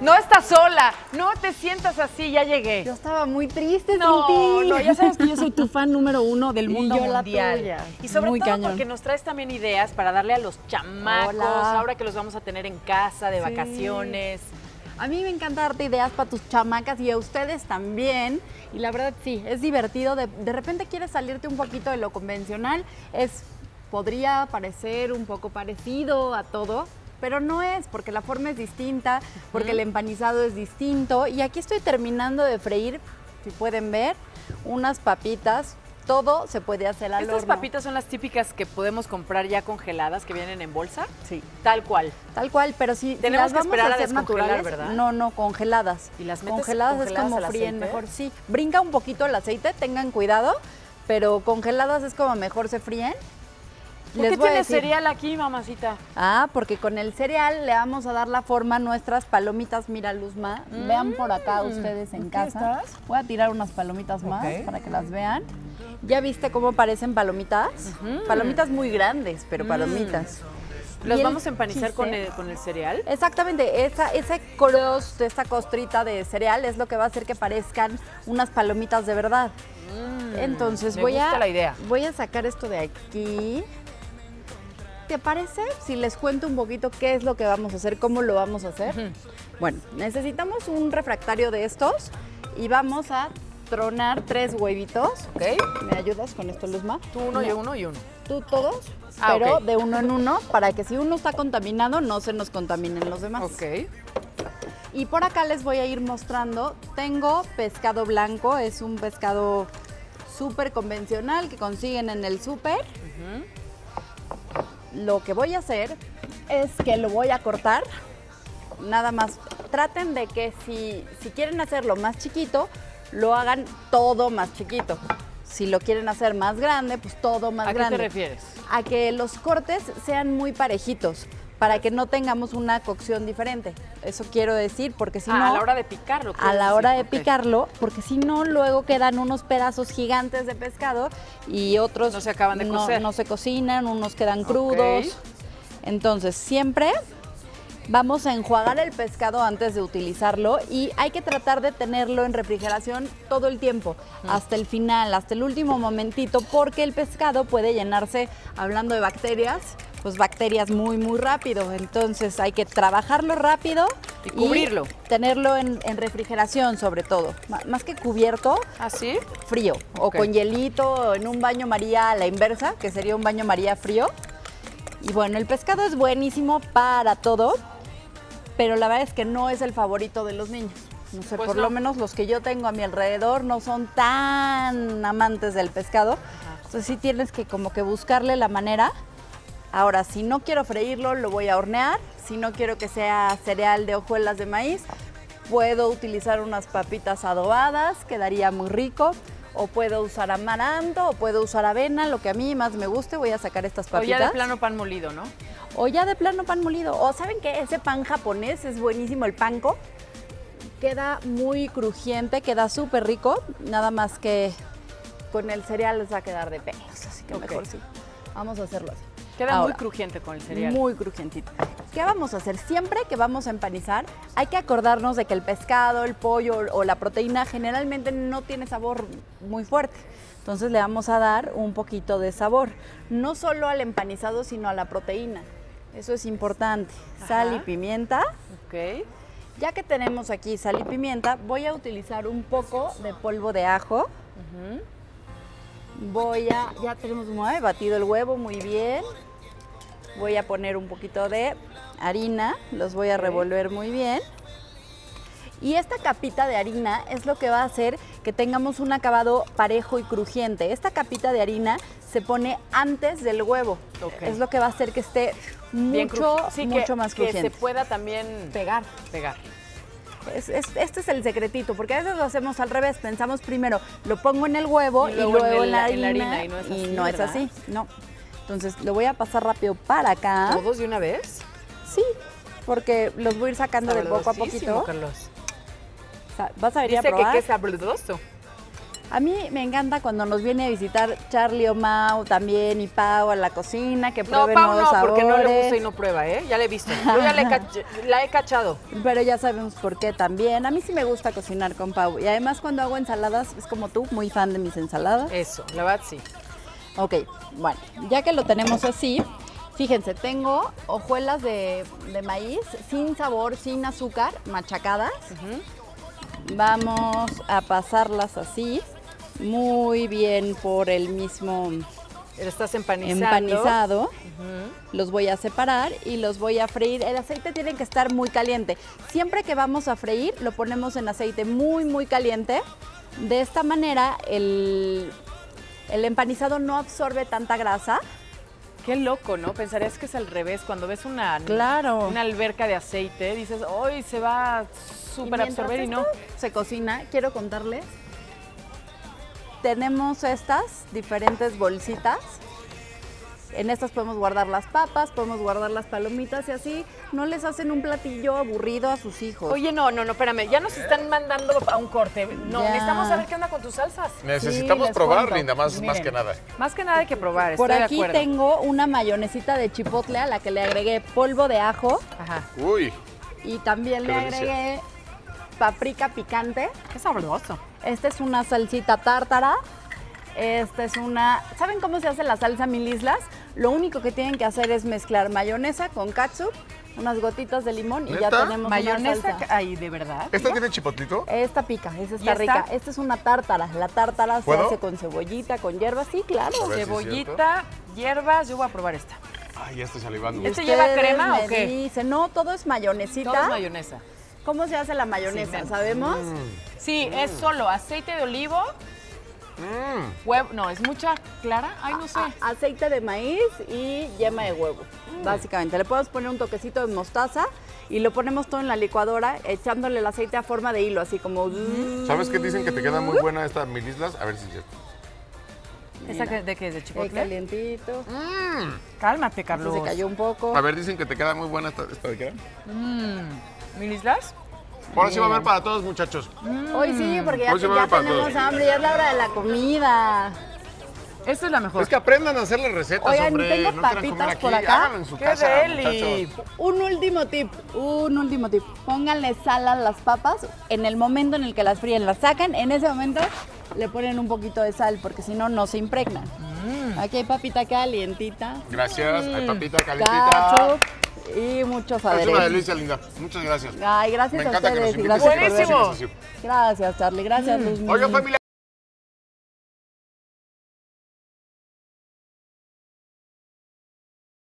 No estás sola, no te sientas así, ya llegué. Yo estaba muy triste No, sin ti. no, ya sabes que yo soy tu fan número uno del Y mundo la mundial. tuya. Y sobre Muy todo cañón. porque nos traes también ideas para darle a los chamacos, Hola. ahora que los vamos a tener en casa, de Sí. vacaciones. A mí me encanta darte ideas para tus chamacas y a ustedes también. Y la verdad sí, es divertido. De, de repente quieres salirte un poquito de lo convencional. Es, podría parecer un poco parecido a todo, pero no es, porque la forma es distinta, porque el empanizado es distinto. Y aquí estoy terminando de freír, si pueden ver, unas papitas. Todo se puede hacer al Estas horno. papitas son las típicas que podemos comprar ya congeladas, que vienen en bolsa. Sí. Tal cual. Tal cual, pero si, Tenemos las que vamos esperar a a hacer naturales, ¿verdad? no, no, congeladas. ¿Y las metes congeladas, congeladas es como fríen mejor, sí. Brinca un poquito el aceite, tengan cuidado, pero congeladas es como mejor se fríen. ¿Por qué decir- cereal aquí, mamacita? Ah, porque con el cereal le vamos a dar la forma a nuestras palomitas. Mira, Luzma, vean por acá ustedes en ¿Aquí casa. estás? Voy a tirar unas palomitas más para que las vean. ¿Ya viste cómo parecen palomitas? Palomitas muy grandes, pero palomitas. ¿Los vamos a empanizar con el, con el cereal? Exactamente, esa, ese crust, esta costrita de cereal es lo que va a hacer que parezcan unas palomitas de verdad. Entonces Mm, me voy gusta a la idea. voy a sacar esto de aquí. ¿Te parece si les cuento un poquito qué es lo que vamos a hacer, cómo lo vamos a hacer? Bueno, necesitamos un refractario de estos y vamos a tronar tres huevitos. ¿Ok? ¿Me ayudas con esto, Luzma? Tú uno, No, yo uno y uno. Tú todos, Ah, pero de uno en uno para que si uno está contaminado no se nos contaminen los demás. Ok. Y por acá les voy a ir mostrando, tengo pescado blanco, es un pescado súper convencional que consiguen en el súper. Lo que voy a hacer es que lo voy a cortar, nada más traten de que si, si quieren hacerlo más chiquito, lo hagan todo más chiquito. Si lo quieren hacer más grande, pues todo más ¿A qué grande te refieres? a que los cortes sean muy parejitos para que no tengamos una cocción diferente. Eso quiero decir, porque si Ah, no, a la hora de picarlo. a la decir, hora de picarlo, porque si no, luego quedan unos pedazos gigantes de pescado y otros No se acaban de no- cocer. no se cocinan, unos quedan crudos. Entonces, siempre vamos a enjuagar el pescado antes de utilizarlo y hay que tratar de tenerlo en refrigeración todo el tiempo, hasta el final, hasta el último momentito, porque el pescado puede llenarse, hablando de bacterias, pues bacterias muy, muy rápido. Entonces hay que trabajarlo rápido Y cubrirlo. tenerlo en, en refrigeración sobre todo. Ma- Más que cubierto, ¿Ah, sí? frío o Ok. con hielito o en un baño María a la inversa, que sería un baño María frío. Y bueno, el pescado es buenísimo para todo, pero la verdad es que no es el favorito de los niños. No sé, Pues por no. lo menos los que yo tengo a mi alrededor no son tan amantes del pescado. Entonces sí tienes que como que buscarle la manera. Ahora, si no quiero freírlo, lo voy a hornear. Si no quiero que sea cereal de hojuelas de maíz, puedo utilizar unas papitas adobadas, quedaría muy rico. O puedo usar amaranto, o puedo usar avena, lo que a mí más me guste. Voy a sacar estas O papitas. ya de plano pan molido, ¿no? O ya de plano pan molido. O saben que ese pan japonés es buenísimo, el panko. Queda muy crujiente, queda súper rico. Nada más que con el cereal les va a quedar de pelos. Así que mejor sí. Vamos a hacerlo así. Queda muy crujiente con el cereal. Muy crujientito. ¿Qué vamos a hacer? Siempre que vamos a empanizar, hay que acordarnos de que el pescado, el pollo o la proteína generalmente no tiene sabor muy fuerte. Entonces le vamos a dar un poquito de sabor, no solo al empanizado, sino a la proteína. Eso es importante. Sal y pimienta. Ok. Ya que tenemos aquí sal y pimienta, voy a utilizar un poco de polvo de ajo. Voy a, ya tenemos batido el huevo muy bien. Voy a poner un poquito de harina, los voy a revolver muy bien. Y esta capita de harina es lo que va a hacer que tengamos un acabado parejo y crujiente. Esta capita de harina se pone antes del huevo. Ok. Es lo que va a hacer que esté Bien mucho, sí, mucho que, más que crujiente. se pueda también pegar. pegar. Es- es- este es el secretito, porque a veces lo hacemos al revés. Pensamos primero, lo pongo en el huevo Y y luego en la en la harina. harina, y no es así, no es así, no. Entonces lo voy a pasar rápido para acá. ¿Todos de una vez? Sí, porque los voy a ir sacando de poco a poquito. Carlos. O sea, ¿Vas a venir Dice a que probar? qué sabroso. A mí me encanta cuando nos viene a visitar Charlie o Mau también y Pau a la cocina, que No, prueben Pau nuevos no, porque no le gusta y no prueba, ¿eh? Ya la he visto. Yo ya cach- la he cachado. Pero ya sabemos por qué también. A mí sí me gusta cocinar con Pau. Y además cuando hago ensaladas, es como tú, muy fan de mis ensaladas. Eso, la verdad sí. Ok, bueno, ya que lo tenemos así, fíjense, tengo hojuelas de, de maíz sin sabor, sin azúcar, machacadas. Vamos a pasarlas así, muy bien por el mismo estás empanizando. empanizado. Los voy a separar y los voy a freír. El aceite tiene que estar muy caliente. Siempre que vamos a freír, lo ponemos en aceite muy, muy caliente. De esta manera, el, el empanizado no absorbe tanta grasa. Qué loco, ¿no? Pensarías que es al revés. Cuando ves una, Claro. una alberca de aceite, dices, hoy se va a súper mientras absorber y no. Se cocina, quiero contarles. Tenemos estas diferentes bolsitas. En estas podemos guardar las papas, podemos guardar las palomitas y así no les hacen un platillo aburrido a sus hijos. Oye, no, no, no, espérame. Ya nos están mandando a un corte. No, Ya. necesitamos saber qué onda con tus salsas. Necesitamos probar, cuento. Linda, más, más que nada. Más que nada hay que probar, Por estoy aquí de tengo una mayonesita de chipotle a la que le agregué polvo de ajo Ajá. Uy, y también Qué le delicia. agregué paprika picante. Qué sabroso. Esta es una salsita tártara. Esta es una... ¿Saben cómo se hace la salsa mil islas? Lo único que tienen que hacer es mezclar mayonesa con catsup, unas gotitas de limón y ya tenemos una Mayonesa, salsa. ay, ¿de verdad? ¿esta tiene chipotlito? Esta pica, esa ¿Y está esta? rica. Esta es una tártara. La tártara se hace con cebollita, con hierbas. Sí, claro. Si Cebollita, hierbas, yo voy a probar esta. Ay, ya estoy salivando. ¿Este lleva crema o qué? Dicen, no, todo es mayonesita. Todo es mayonesa. ¿Cómo se hace la mayonesa? Sí. ¿Sabemos? Sí, es solo aceite de olivo, Mm, huevo, no, es mucha clara, ay, no sé. A- aceite de maíz y yema de huevo, básicamente. Le podemos poner un toquecito de mostaza y lo ponemos todo en la licuadora, echándole el aceite a forma de hilo, así como... ¿Sabes qué dicen que te queda muy buena esta mil islas? A ver si es cierto. ¿Esa que- de qué es? ¿De chipotle? calientito. Cálmate, Se Carlos. cayó un poco. A ver, dicen que te queda muy buena esta, esta de qué. ¿Mil islas? Ahora sí va a haber para todos, muchachos. Hoy sí, porque ya, Hoy se va a ya ver para tenemos todos. hambre, ya es la hora de la comida. Esta es la mejor. Es que aprendan a hacer las recetas, Oigan, hombre. tengo no quieran papitas comer aquí. por acá. Háganlo en su ¡Qué casa, deli! muchachos. Un último tip, un último tip. Pónganle sal a las papas en el momento en el que las fríen, las sacan, en ese momento le ponen un poquito de sal, porque si no, no se impregnan. Mm. Aquí hay papita calientita. Gracias. Hay Mm. papita calientita. Ketchup y muchos Es una aderezos. delicia, linda. Muchas gracias. Ay, gracias Me a encanta que nos ustedes y invites gracias por que Buenísimo. Gracias, Charlie. Gracias, Luz. Oigan, familia.